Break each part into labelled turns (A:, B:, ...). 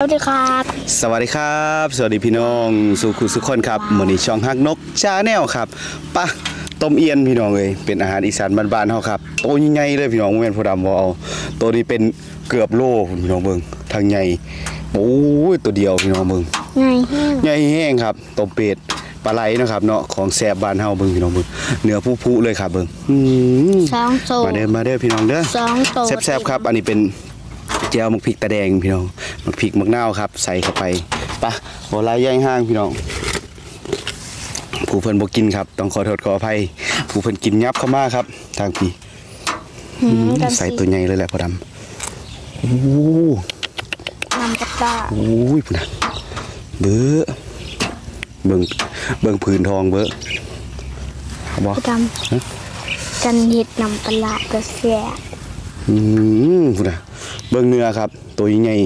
A: สวัสดีครับ
B: สวัสดีครับ สวัสดีพี่น้องสุขุสุขคนครับมื้อนี้ช่องฮักนกชาแนลครับปะต้มเอียนพี่น้องเอ้ยเป็นอาหารอีสานบ้านๆเฮาครับโตใหญ่ๆเลยพี่น้องบ่แม่นผู้ดำบ่เอาตัวนี้เป็นเกือบโลพี่น้องเบิ่งทางใหญ่โอ้ยตัวเดียวพี่น้องเบิ่ง
A: ไงแห้ง
B: ใหญ่แห้งครับต้มเป็ดปลาไหลเนาะครับเนาะของแซ่บบ้านเฮาเบิ่งพี่น้องเบิ่งเนื้อผู้ๆเลยครับเบิ่งอืม
A: สองโต
B: มาเด้อมาเด้อพี่น้องเด้อ
A: สองโต
B: แซ่บๆครับ อันนี้เป็น เจียวหมักพริกตาแดงพี่น้องหมักพริกหมักนาวครับ ใส่เข้าไปปะโหลายย่างห้างพี่น้องผู้เพิ่นบ่กินครับ ต้องขอโทษขออภัยผู้เพิ่นกินยับเข้ามาครับ ทางพี่
A: หืมกัน
B: ใส่
A: สิ
B: ตัวใหญ่เลยแหละพ่อดำโอ้โห
A: น้ำกระตา
B: โอ้ยพุ่นน่ะเบ้อเบิ่งเบิ่งผืนทองเบ้อเอาบ่
A: พี่ดำกันเห็ดน้ำปลาร้ากระเสีย
B: อืมพุ่นน่ะ เบิ่งเนื้อครับ ตัวใหญ่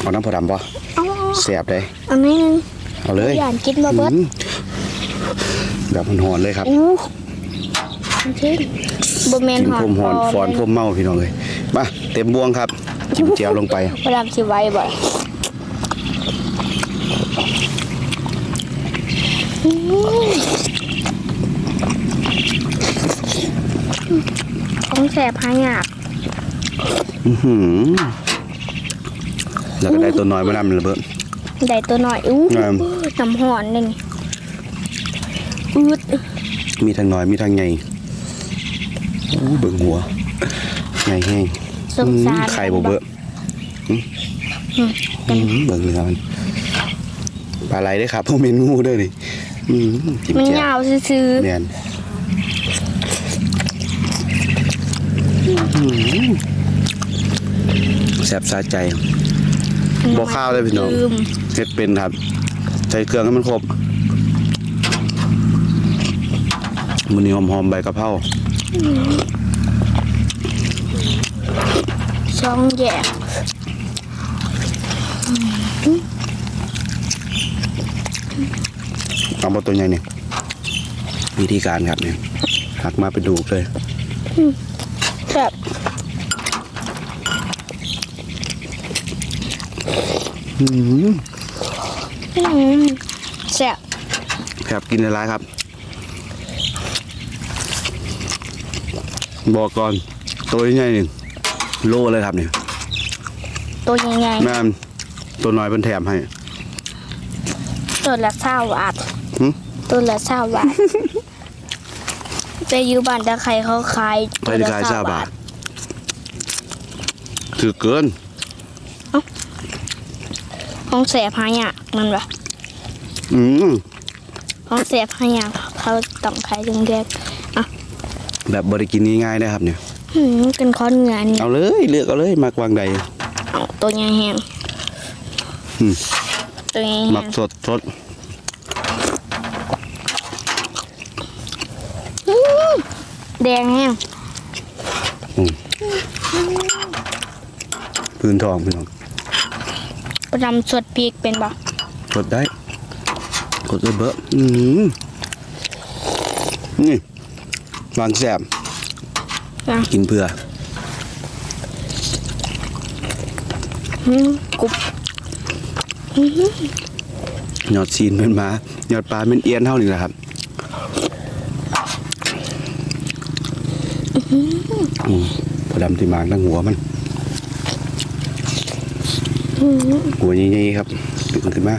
B: เอาน้ำพ่อดำบ่
A: เอ๋อ
B: แซ่บเลย
A: อันนี้นึง
B: เอาเลย
A: อยากกินมาเบิด
B: อืมแบบมันหอนๆเลยครับ
A: อู้จริงบะเมน
B: กิน
A: หอ
B: พ
A: น
B: มหอนฟอนพมเมาพี่น้องเลยมาเต็มบวงครับจิ้มเจียวลงไป
A: พี่ดำสิไว้บ่อยอืมของแสบหายาก
B: อื้อหือ แล้วก็ได้ตัวน้อยมานำระเบิด
A: ได้ตัวหน่อยอู้
B: งาม
A: น้ำหอนนี่อืด
B: มีทางน้อยมีทางใหญ่อู้เบิ่งหัวใหญ่แห้ง
A: สงสาร
B: อืมไข่บ่เบ้อ
A: อืม
B: อื้อหือเบิ่งเนื้อมันปลาไหลเด้อครับผมเป็นงูเด้อนี่อืมจิ้ม
A: มัน
B: เจีย
A: ยาววซื่อ
B: แม่น แซ่บสะใจ
A: ๆ
B: บ่ข้าวเลยพี่น้อง
A: ลืม
B: เฮ็ดเป็นครับใช้เครื่องให้มันครบมันนี้หอมๆใบกะเพรา
A: ช่องแยก
B: เอามาตัวใหญ่นี่วิธีการครับเนี่ยหักมาเป็นดูกเลย
A: แบบ
B: อื้อหือ
A: อืม แซ่บ
B: ครับกินในร้านครับ บอกก่อน ตัวใหญ่หนึ่งโลเลยครับเนี่ย
A: ตัวใหญ่
B: แม่นตัวน้อยเป็นแถมให้
A: ๆตัวละเศร้าบาท
B: หึ
A: ตัวละเศร้าบาทไปอยู่บ้านตะไคร้เขาขาย
B: ไปดีกายซาบาทถือเกิน
A: ของแสบหายากมันวะ
B: อืม
A: ของแสบหายากเขาต้องขายจังเดียว
B: แบบบริกินง่ายๆนะครับเนี่ย
A: อืมเป็นข้อเนื้อนี่
B: เอาเลยเลือกเอาเลยมักวางใด
A: เอาตัวใหญ่แห้ง
B: อืม
A: ตัวใหญ่
B: มั
A: แห้
B: ก
A: ง
B: สดสด
A: แดงแห้ง
B: พื้นทองพี่น้อง
A: ป ระจำสดพริกเป็นปะ
B: กดได้กดเลยเบอะอืมนี่วางแสบ
A: นะ
B: กินเพื่อ
A: อืมกรุบ
B: หยอดซีนเป็นหมาหยอดปลาเป็นเอียนเท่านี้แหละครับอืมพอดำที่มากตั้งหัวมัน หัวใหญ่ๆครับดึงขึ้นมา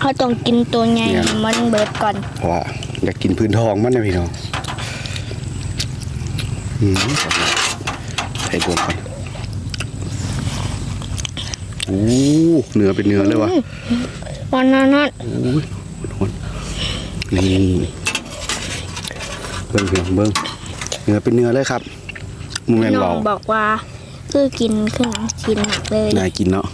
A: เขาต้องกินตัวใหญ่
B: เนี่ย
A: ให้มันเบิดก่อน
B: เพราะว่าอยากกินพื้นทองมันนะพี่น้องอืมให้บวกกันโอ้เนื้อเป็นเนื้อเลยวะ
A: วันนั้นน่ะ
B: โอ้ยโหดนี่เบิ้งเพียงเบิ้งเนื้อเป็นเนื้อเลยครับโมเมนต์
A: น้อ
B: เบาง
A: บอกว่าคือกินเครื่อง กินหนักเลย
B: น่ากินเนาะ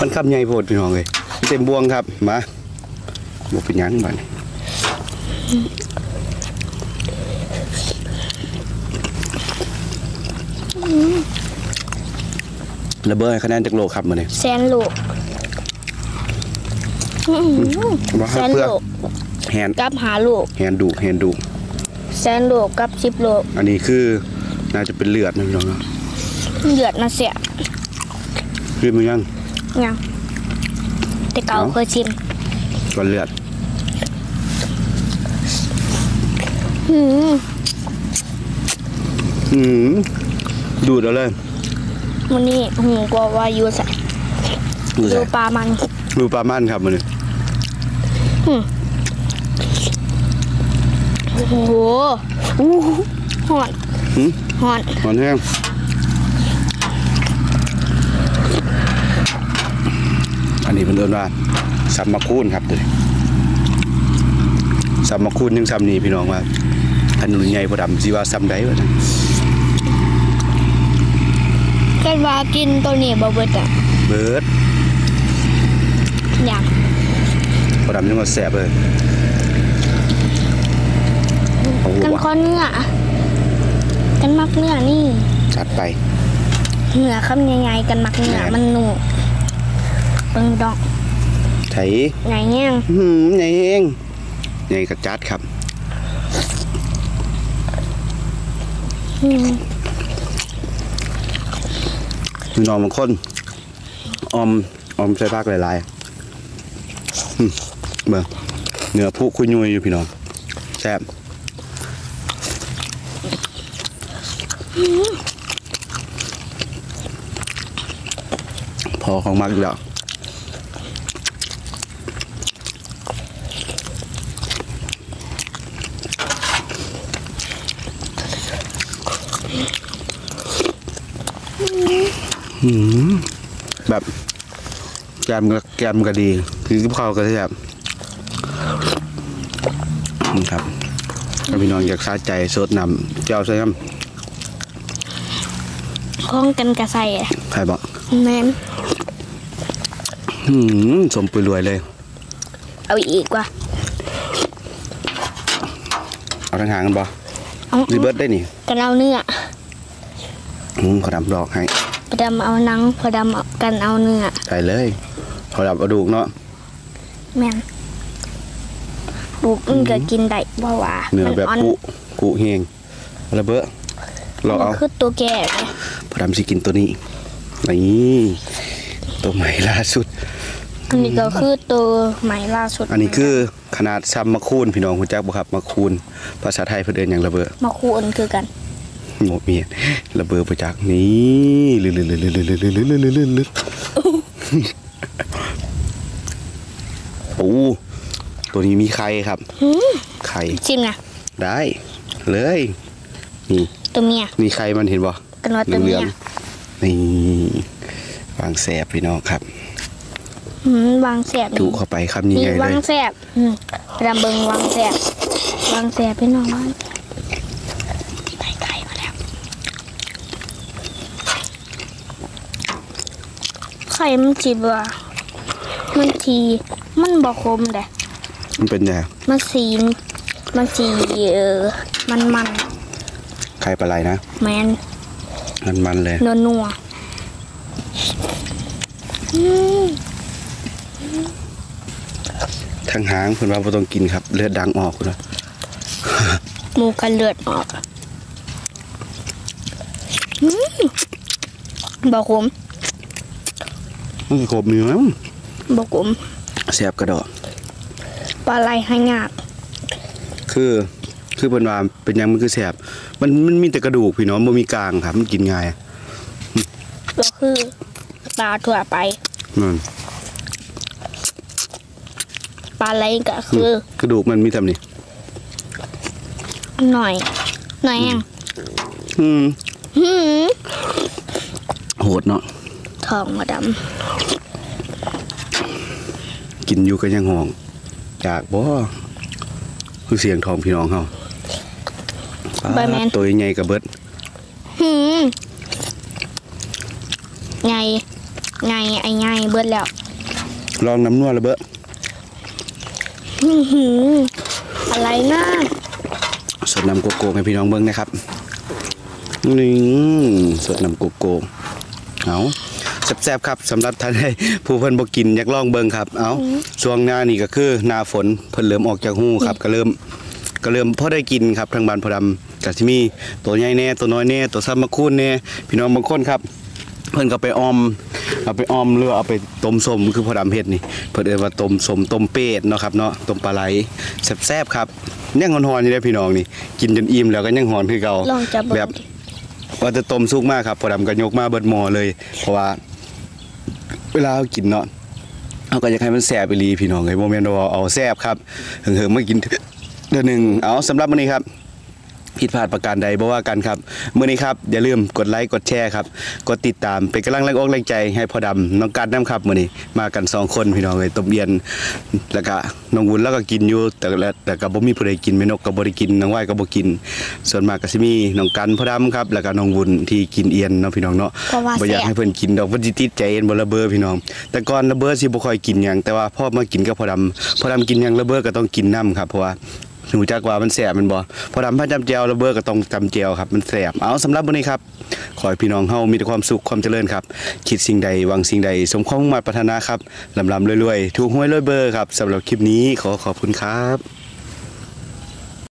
B: มันคำใหญ่โพดพี่น้องเลยเต็มบวงครับมาบวเป็นหยังบ้านระเบิดให้คะแนนจากโลครับมาเนี่ย
A: แสนลูกอื้อหือ
B: ว่า
A: แสน
B: เพื่อ
A: ลูก
B: แฮน
A: กับหาลูก
B: แฮนดูแฮนดู
A: แสนลูกกับสิบลูก
B: อันนี้คือน่าจะเป็นเลือดนะพี่น้องเนาะ
A: เลือดนะเสีย
B: รีบมายัง
A: ยังแต่เก่า
B: เอ้า
A: เคยชิม
B: ก่อนเลือด
A: หืม
B: อืมดูดเอาเลย
A: มันนี่หูกว่าว่าอยู่ใส่
B: ดู
A: อ
B: ใส่
A: ยู่ปลามัน
B: ดูปลามันครับมันนี่
A: โอ้โหอู้หูหอน
B: หืม
A: หอน
B: หอนแห้งอันนี้เป็นเอิ้นว่าซัมมะคูนครับตัวนี้ซัมมะคูนยังซัมนี่พี่น้องว่าอันนุ่นใหญ่บ่ดำสิว่าซัมใดวะนะ
A: กันว่ากินตัวนี้บ่เบิดอะ
B: เบิด
A: อย่าง
B: บ่ดำยังว่าแซ่บเลยโอ้โห
A: กัน
B: ว่ะ
A: ข้อ เนื้อกันมักเนื้อนี่
B: จัดไป
A: เนื้อคำใหญ่ๆกันมักเนื้อ
B: แม่น
A: มันหนูเบิ่งดอก
B: ไถ
A: ใหญ่แง่ง
B: หืมใหญ่เองใหญ่กระจัดครับ
A: อืม
B: พี่น้องบางคนออมออมใส่ผักหลายๆอืมเบิ่งเนื้อผู้คุยยุยอยู่พี่น้องแซ่บ พอของมักแล้วแบบแกมก็แกมก็ดี คือกับข้าวก็แซ่บครับพี่น้องอยากสาใจสดนำเจ้าใส่น้
A: ข้องกันกระใส่อะำ
B: ใครบอก
A: แม่น
B: หืมสมปุยรวยเลย
A: เอาอีกว่ะ
B: เอาทางหางกันบ่
A: เอา
B: รีเบิร์ดได้นี่
A: กันเอาเนื้อ
B: อืมขอดำดอกให้
A: พอดำเอาหนังพอดำเอากันเอาเนื้อ
B: ใส่เลยขอดำเอาดูกเนาะ
A: แม่นลูกมันก็กินได้บ่ว่า
B: เนื้อ
A: มั
B: แบบ
A: อ่อน
B: กุกุเฮงระเบ้อเรา
A: มั
B: เอา
A: นคือตัวแก่ไง
B: พอดำสิกินตัวนี้นี่ตัวใหม่ล่าสุด
A: อันนี้ก็คือตัวใหม่ล่าสุด
B: อันนี้คือขนาดซ้ำมะคูนพี่น้องคุณจักบ่ครับมะคูนภาษาไทยเพิ่นเอิ้นหยังระเบ้อ
A: มาคูอันคือกัน
B: โง่เมียนระเบ้อบ่จักนี่ลึๆๆๆๆๆๆๆโอ้ตัวนี้มีไข่ครับไข่
A: ชิมนะ
B: ได้ เลย นี่
A: ตัวเมีย
B: นี่ไข่มันเห็นบ่
A: กันว่าตัว
B: เห
A: เมี
B: ลื
A: ย
B: องๆนี่วางแสบพี่น้องครับ
A: อืมวางแสบ
B: จุเข้าไปคำนี้
A: นี่
B: ไงเล
A: วาง
B: ย
A: แสบอืมรำเบิงวางแสบวางแสบพี่น้องวางไก่ไก่มาแล้วไข่มันจีบว่มันทีมันบอคมเด้
B: มันเป็นไง
A: มันสีมันสีเออมันมัน
B: ไข่ปลาไหลนะ
A: แมน
B: มันมันๆเลย
A: นัวนัวอืม
B: ทั้งหางเพิ่นว่าบ่ต้องกินครับ เลือดดังออกพุ่นนะ
A: หมูกันเลือดออกอืมบอคม
B: มันสิครบเนื้อมั้ง
A: บอคม
B: แซ่บกระดอก
A: ปลาไหลให้งาก
B: คือคือเพิ่นว่าเป็นหยังมันคือแซ่บ มันมันมีแต่กระดูกพี่น้องบ่มีกลางครับ มันกินง่าย
A: ก็คือปลาทั่วไป
B: นั่น
A: ปลาไหลก็คือ
B: กระดูกมันมีทำนี่
A: หน่อย หน่อยยัง
B: อืม
A: หืม
B: โหดเนาะ
A: ทองมาด
B: กินอยู่ก็ยังห่องอยากบ่คือเสียงทองพี่น้องเฮาำ
A: ใบแมน
B: ตัวใหญ่กับเบิด
A: หืมไงไงไอ้ไงเบิดแล้ว
B: ลองน้ำนัวระเบ้อ
A: อื้อหืออะไรนะ
B: สดน้ำโกโก้ให้พี่น้องเบิ่งนะครับนี่สดน้ำโกโก้เอาแซ่บๆครับสำหรับท่านใดผู้เพิ่นบ่กินอยากลองเบิ่งครับเอาช่วงหน้านี่ก็คือหน้าฝนเพิ่นเริ่มออกจากหูครับ ก็เริ่มก็เริ่มพอได้กินครับทางบ้านพอดำ ก็สิมีตัวใหญ่แน่ตัวน้อยแน่ตัวซ้ำมาคูนแน่พี่น้องบางคนครับ เพิ่นก็ไปออมเอาไปออมหรือเอาไปต้มสมคือพอดำเฮ็ดนี่เพิ่นเอิ้นว่าต้มสมต้มเป็ดเนาะครับเนาะต้มปลาไหลแซ่บๆครับยังหอนๆอยู่เด้อพี่น้องนี่ กินจนอิ่มแล้วก็ยังหอนคือเก่า
A: ลองจับ
B: แบบว่าจะต้มสุกมากครับพอดำก็ยกมาเบิดหม้อเลย เพราะว่า เวลาเรากินเนาะเราก็อยากให้มันแซ่บอีหลีพี่น้องเอ้ยบ่แม่นว่าเอาแซ่บครับเหิงๆมากินเดือนหนึงเอาสำหรับมื้อนี้ครับ ผิดพลาดประการใดบ่ว่ากันครับมื้อนี้ครับอย่าลืมกดไลค์กดแชร์ครับกดติดตามเป็นกำลังแรงอกแรงใจให้พ่อดำน้องกัดน้ำครับมื้อนี้มากันสองคนพี่น้องเอ้ยตบเบียนแล้วก็น้องวุ้นแล้วก็กินอยู่แต่ละแต่ก็บ่มีผู้ใดกินแม่นกก็บ่ได้กินน้องไหว้ก็บ่กิน ส่วนมากก็สิมีน้องกันพ่อดำครับแล้วก็น้องวุ้นที่กินเอียนเนาะพี่น้องเนาะ
A: เพราะว่า
B: บ่อยาก
A: แซ่บ
B: ให้เพิ่นกินดอกเพิ่นสิติดใจเอ็นบ่ระเบ้อพี่น้อง แต่ก่อนระเบ้อสิบ่ค่อยกินหยังแต่ว่าพอมากินกับพ่อดำพ่อดำกินหยังระเบ้อก็ต้องกินน้ำครับเพราะว่า รู้จักว่ามันแสบมันบ่พอทำพาจำแจวระเบ้อก็ต้องจำแจวครับมันแสบเอาสำหรับวันนี้ครับขอให้พี่น้องเฮามีแต่ความสุขความเจริญครับคิดสิ่งใดหวังสิ่งใด สมความมุ่งมั่นปรารถนาครับลำลำรวยๆถูกหวยรวยเบอร์ครับสำหรับคลิปนี้ขอขอบคุณครับ